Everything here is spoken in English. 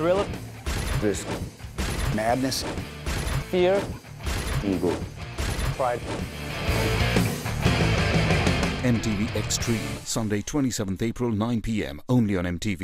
Thrill, risk, madness, fear, ego. pride. MTV Extreme, Sunday 27th April 9 pm, only on MTV.